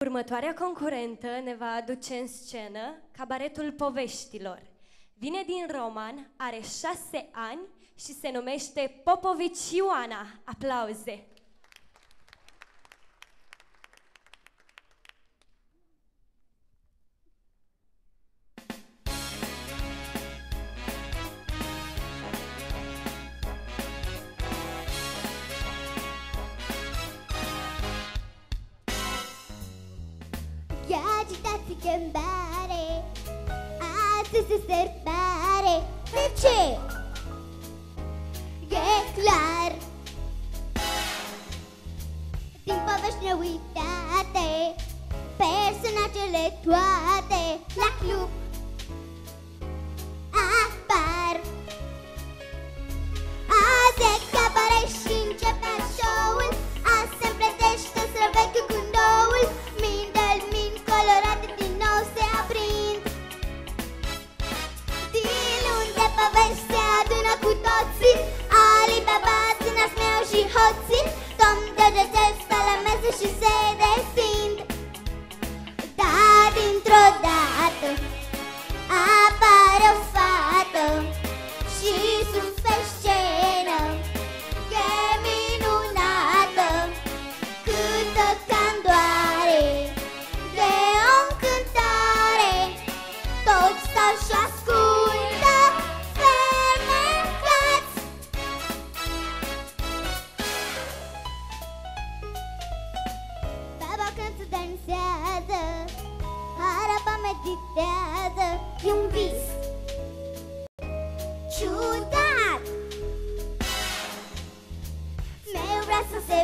Următoarea concurentă ne va aduce în scenă cabaretul poveștilor. Vine din Roman, are șase ani și se numește Popovici Ioana. Aplauze! Agitați gâmbare Astăzi se serbare De ce? E clar Din povești neuitate Personajele toate La club dansează Araba meditează E un vis Ciudat. Meu vrea să se